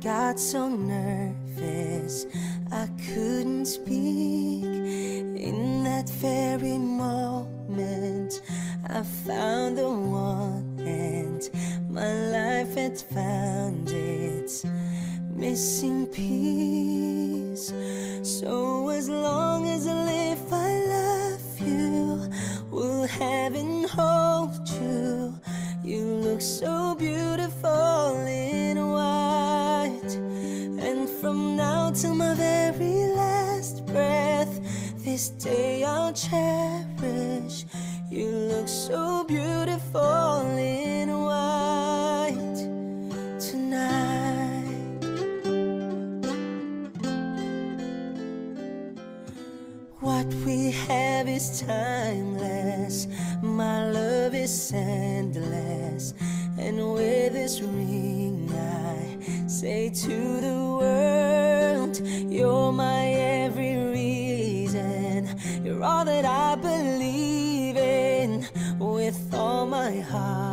got so nervous. My love is endless, and with this ring I say to the world, You're my every reason, you're all that I believe in with all my heart.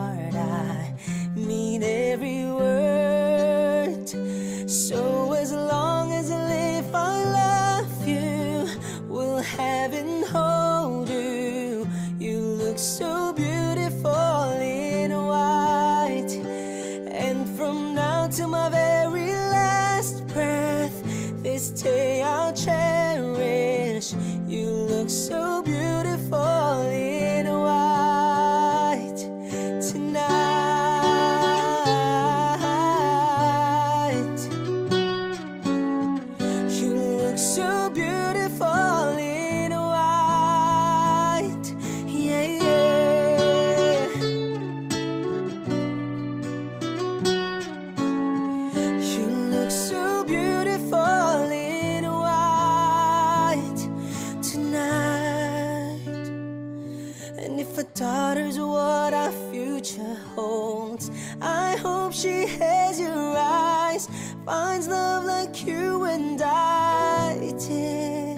finds love like you and I did.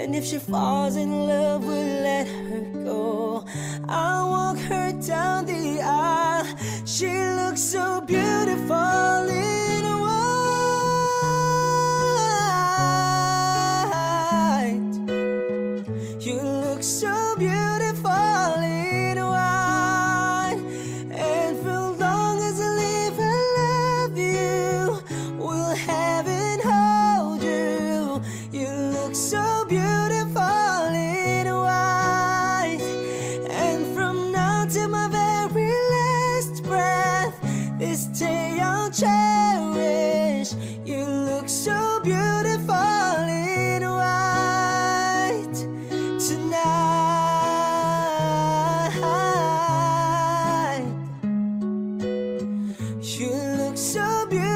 And if she falls in love, we'll let her. 想别。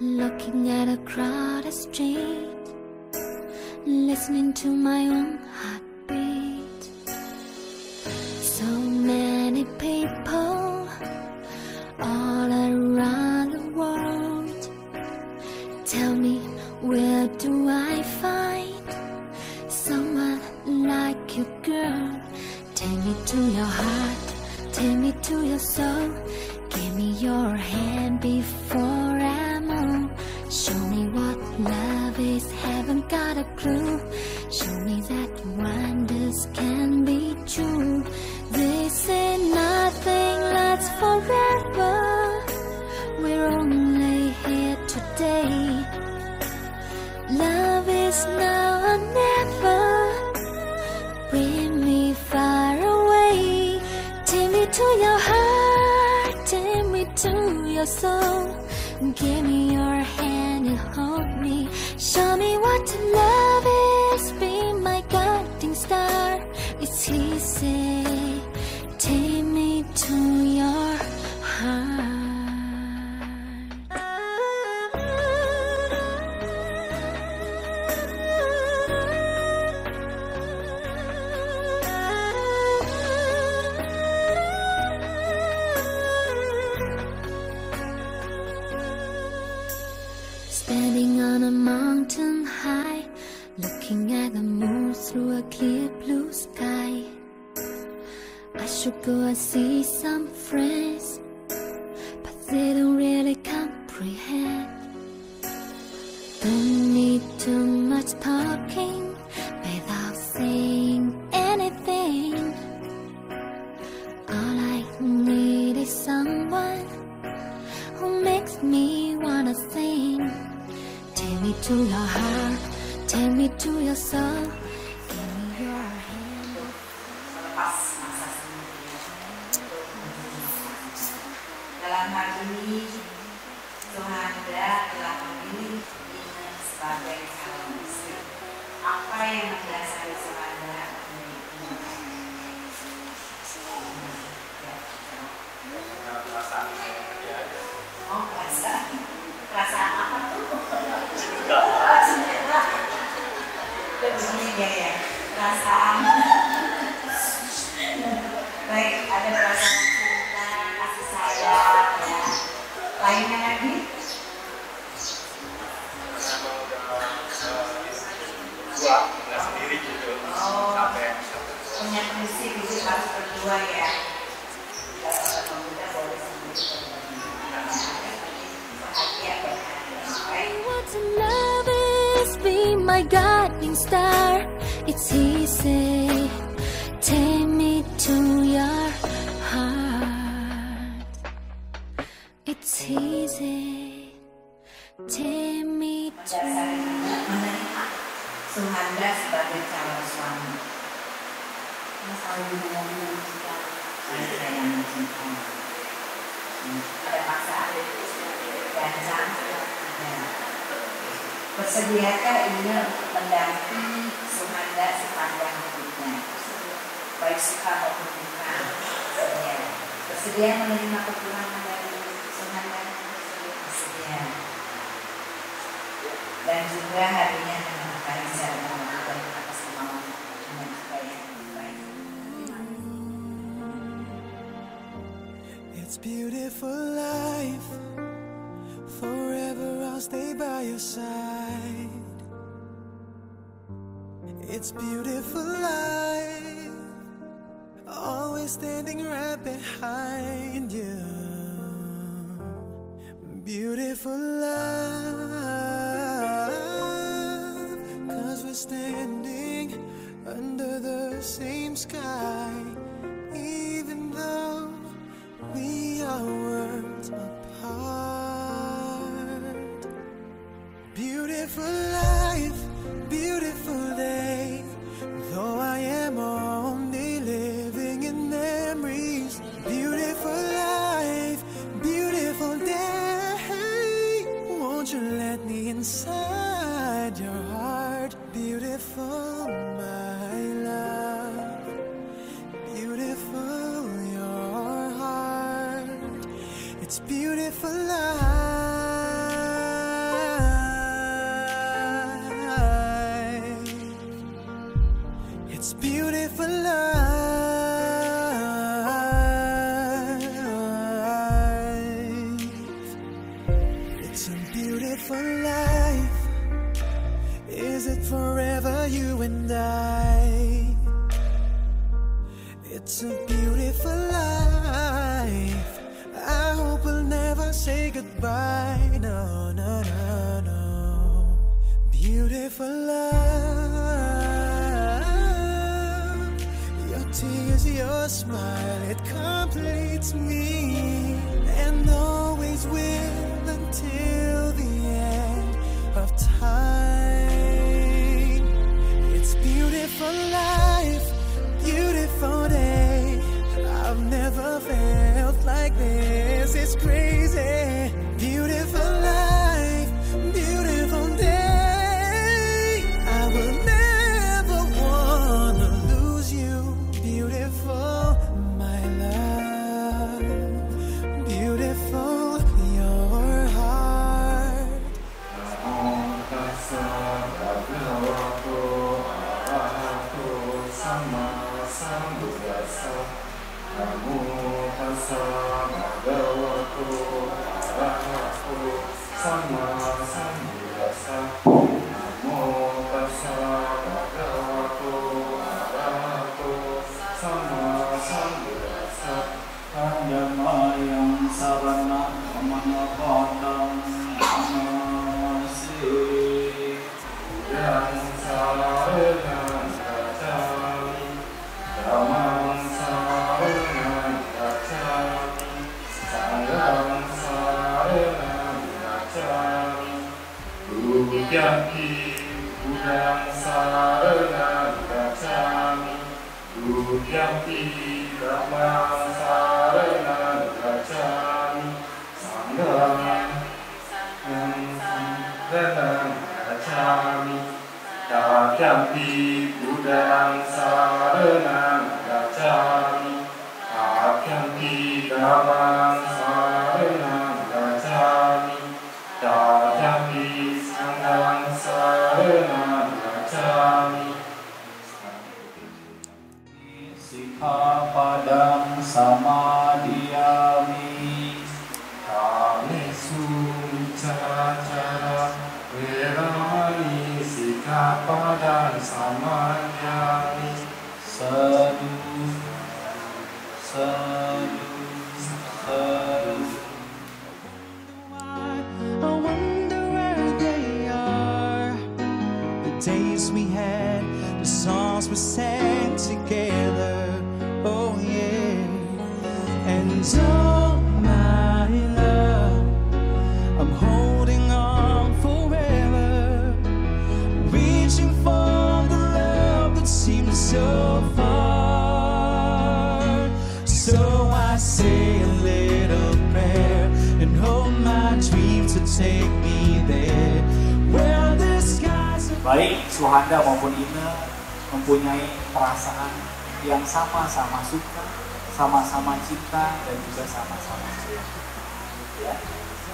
Looking at a crowded street Listening to my own heart. Bersediakah ia untuk mendampingi Suhanda sepanjang hidupnya, baik suka maupun duka? Bersedia. Bersedia menerima kekurangan dari Suhanda? Bersedia. Dan juga harinya menemukan secara dengan. It's beautiful life. Forever I'll stay by your side. its beautiful life Always standing right behind you. Beautiful love Cause we're standing under the same sky. Buddhaki Buddham saranam gacchami Buddhaki Dhammam saranam gacchami Sangham Saranam gacchami Dhammampi Buddham saranam gacchami Dhammampi Dhammam Suhanda maupun Ine mempunyai perasaan yang sama-sama suka, sama-sama cinta, dan juga sama-sama sayang. Ya.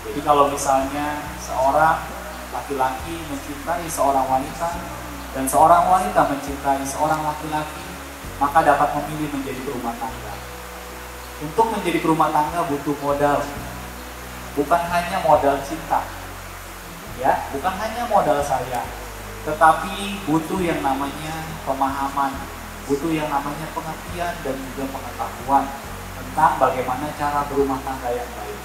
Jadi kalau misalnya seorang laki-laki mencintai seorang wanita dan seorang wanita mencintai seorang laki-laki, maka dapat memilih menjadi berumah tangga. Untuk menjadi berumah tangga butuh modal, bukan hanya modal cinta, ya, bukan hanya modal sayang, tetapi butuh yang namanya pemahaman, butuh yang namanya pengertian dan juga pengetahuan tentang bagaimana cara berumah tangga yang baik.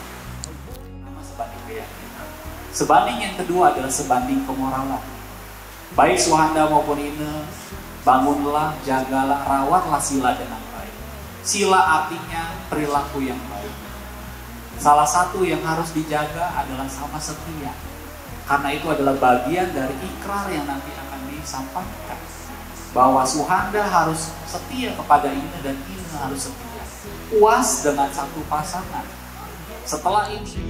Pertama sebanding keyakinan. Sebanding yang kedua adalah sebanding kemoralan. Baik Suhanda maupun Ine, bangunlah, jagalah, rawatlah sila dengan baik. Sila artinya perilaku yang baik. Salah satu yang harus dijaga adalah sama setia. Karena itu adalah bagian dari ikrar yang nanti akan disampaikan. Bahwa Suhanda harus setia kepada Ine dan Ine harus setia. Puas dengan satu pasangan. Setelah ini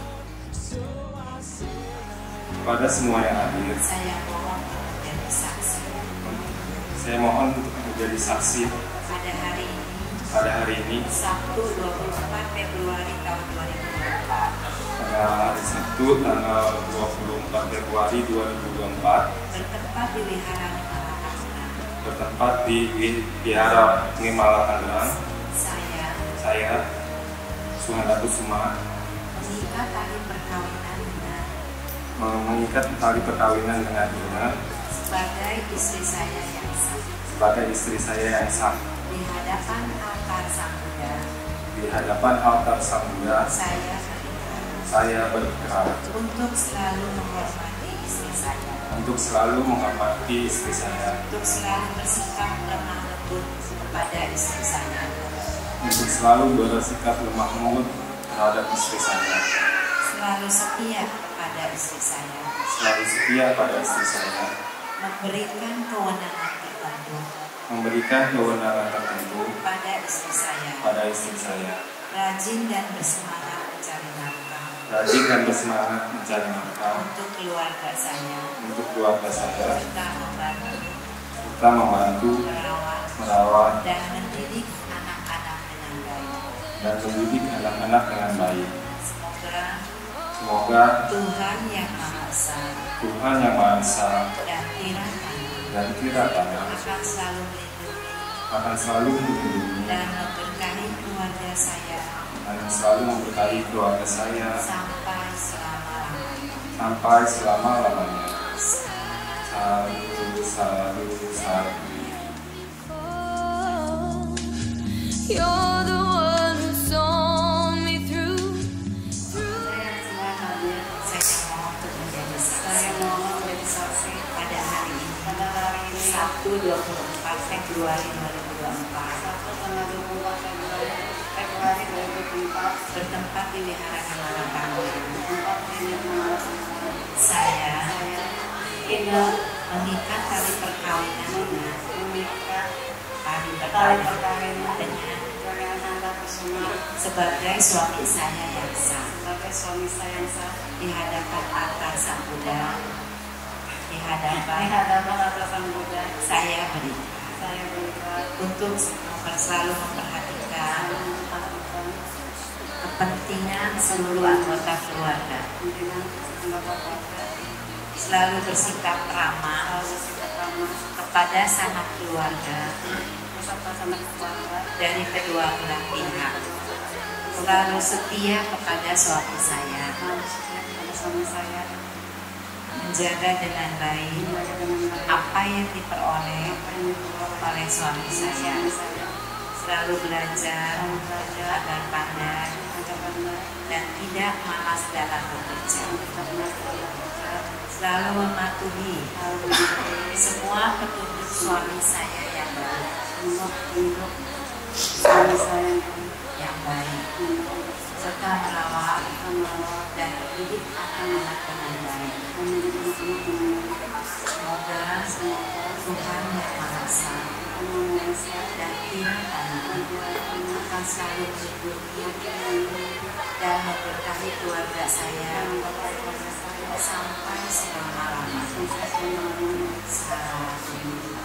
kepada semua yang hadir saya mohon menjadi saksi. Saya mohon untuk menjadi saksi pada hari ini pada hari ini. Sabtu 24 Februari tahun 2024 pada hari Sabtu tanggal 24 Februari 2024 bertempat di Wihara bertempat di Wihara Ngimala Tangerang. Saya saya Suhanda Kusuma mengikat tali perkawinan dengan mengikat tali perkawinan dengan Ina sebagai istri saya yang sah. sebagai istri saya yang sah. Di hadapan altar Sang Buddha. di hadapan altar Sang Buddha Saya berikat saya berikrar untuk selalu menghormati istri saya, untuk selalu menghormati istri saya. Untuk selalu bersikap lemah lembut kepada istri saya, untuk selalu bersikap lemah lembut terhadap istri saya. Selalu setia kepada istri saya, selalu setia pada istri saya. Memberikan kewenangan tertentu. Memberikan kewenangan tertentu pada istri saya, pada istri saya. Rajin dan bersemangat mencari nafkah. Rajin dan bersemangat mencari nafkah. Untuk keluarga saya, untuk keluarga saya. Serta membantu, serta membantu merawat, merawat. Dan mendidik anak-anak dengan baik. dan mendidik anak-anak dengan baik semoga Tuhan yang Maha Esa Tuhan yang Maha Esa dan Tirana dan Tiratana akan selalu melindungi akan selalu melindungi dan memberkahi keluarga saya dan selalu memberkahi keluarga saya sampai selama-lamanya. sampai selama-lamanya. Satu, satu, satu. You're the 24 Februari 2024. Sabtu tanggal 24 Februari Februari 2024 bertempat di Wihara Tangerang. Wihara Saya ingin mengikat tali perkawinan dengan mengikat tali perkawinan dengan sebagai suami saya yang sah sebagai suami saya yang sah di hadapan altar Sang Buddha di hadapan di hadapan altar Sang Buddha saya berikat saya berikat untuk selalu memperhatikan kepentingan seluruh anggota keluarga. Selalu bersikap ramah kepada sanak keluarga dari kedua belah pihak. Selalu setia kepada suami saya menjaga dengan baik apa yang diperoleh oleh suami saya. Selalu belajar agar pandai dan tidak malas dalam bekerja. Selalu mematuhi semua petunjuk suami saya yang baik suami saya yang baik serta merawat dan mendidik anak-anak dengan baik semoga Tuhan yang Maha Esa dan Tirana akan selalu melindungi dan memberkahi keluarga saya sampai selama-lamanya. Salam.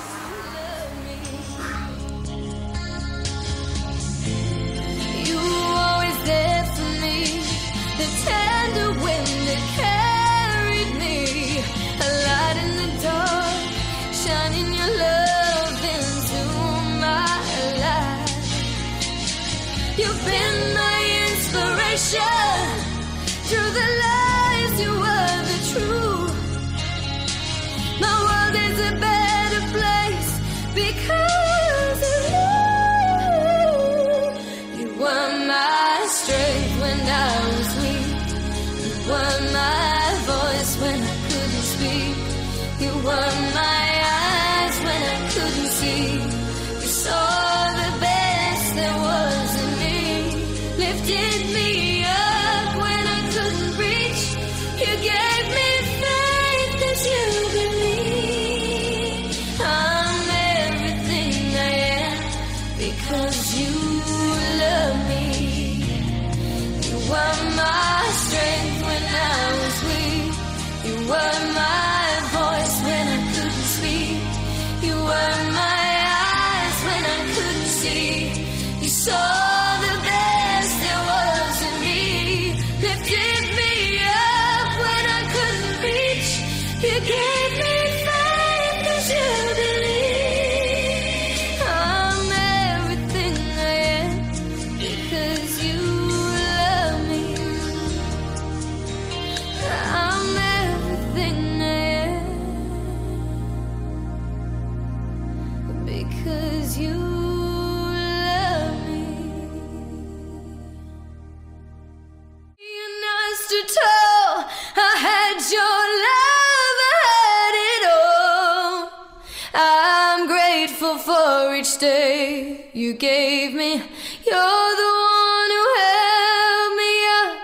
grateful for each day you gave me. You're the one who held me up.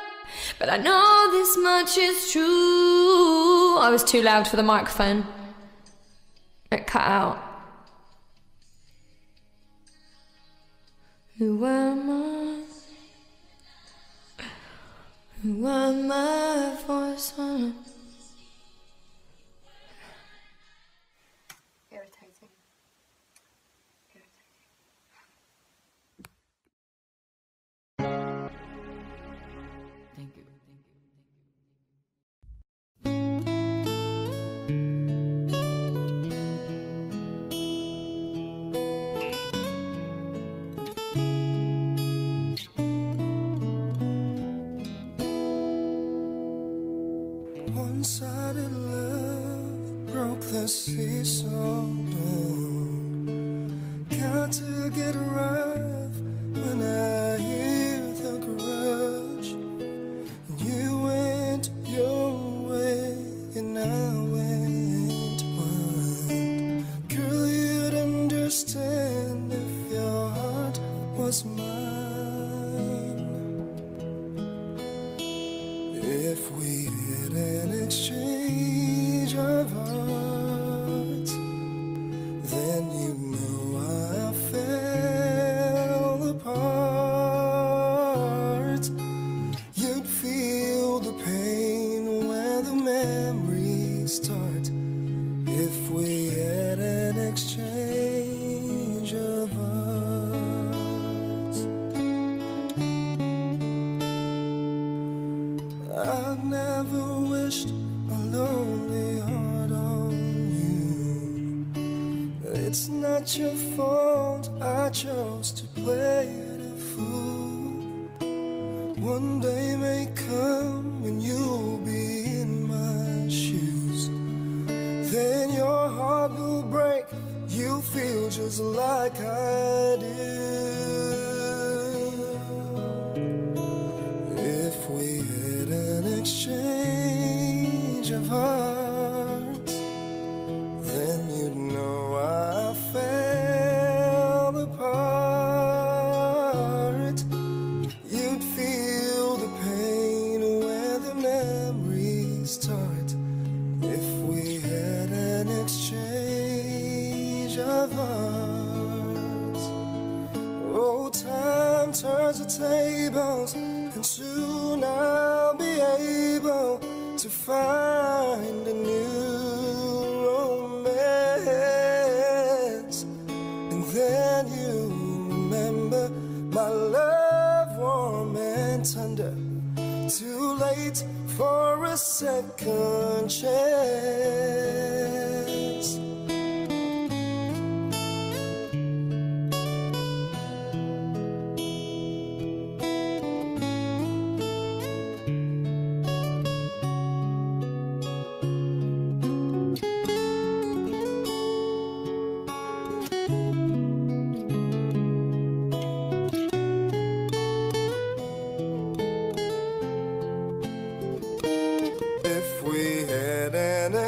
But I know this much is true. I was too loud for the microphone. It cut out. Who am I? Who am I for someone?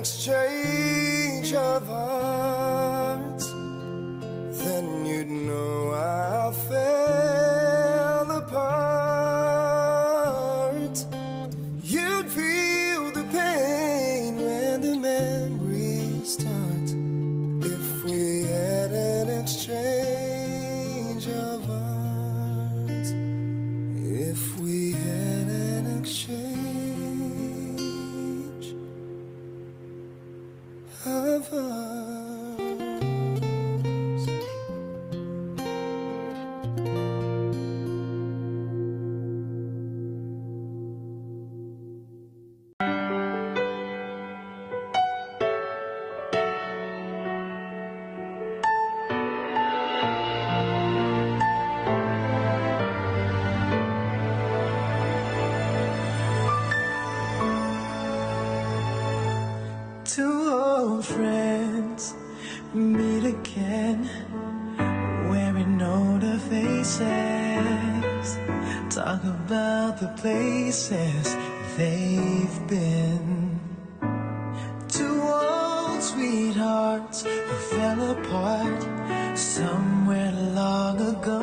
exchange. two old friends meet again, wearing older faces. Talk about the places they've been. Two old sweethearts who fell apart somewhere long ago.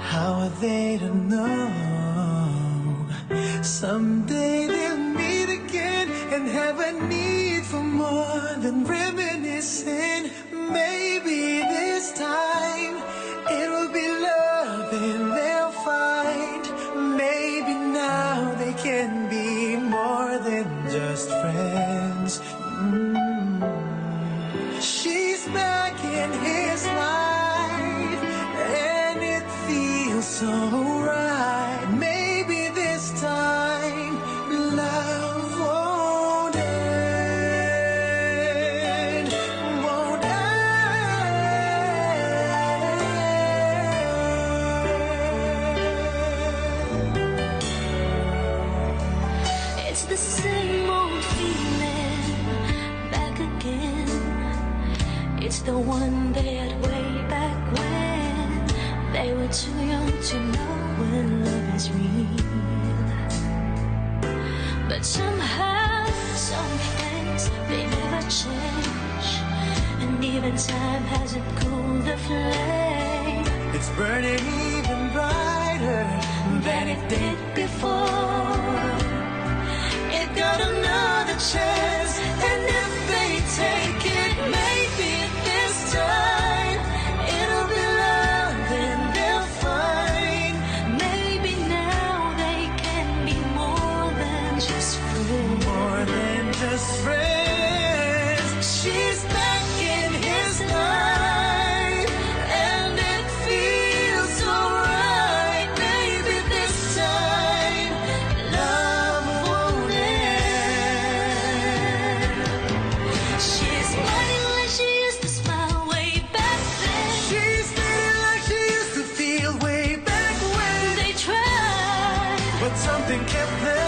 How are they to know? Some Than reminiscing. the same old feeling back again. It's the one they had way back when they were too young to know when love is real. But somehow, some things they never change, and even time hasn't cooled the flame. It's burning even brighter than it did 谢 been kept there.